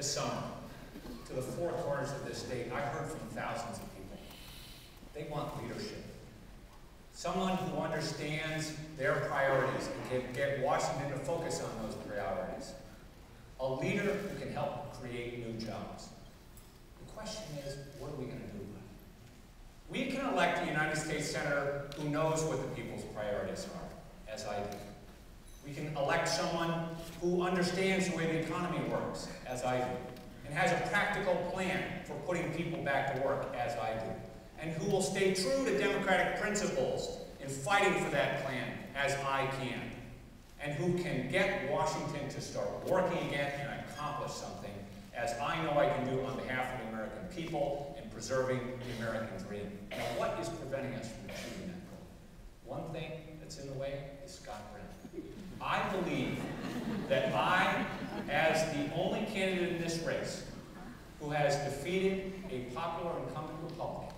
this summer to the four corners of this state, I heard from thousands of people. They want leadership. Someone who understands their priorities and can get Washington to focus on those priorities. A leader who can help create new jobs. The question is, what are we going to do about it? We can elect a United States Senator who knows what the people's priorities are, as I do. We can elect someone who understands the way the economy works, as I do, and has a practical plan for putting people back to work, as I do, and who will stay true to democratic principles in fighting for that plan, as I can, and who can get Washington to start working again and accomplish something, as I know I can do on behalf of the American people in preserving the American dream. Now, what is preventing us from achieving that goal? One thing that's in the way is Scott Brown. I believe that I, as the only candidate in this race who has defeated a popular incumbent Republican,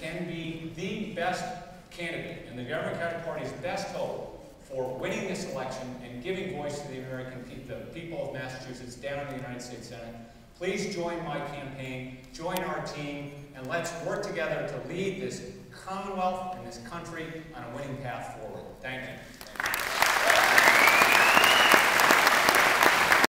can be the best candidate and the Democratic Party's best hope for winning this election and giving voice to the American people, the people of Massachusetts down in the United States Senate. Please join my campaign, join our team, and let's work together to lead this Commonwealth and this country on a winning path forward. Thank you.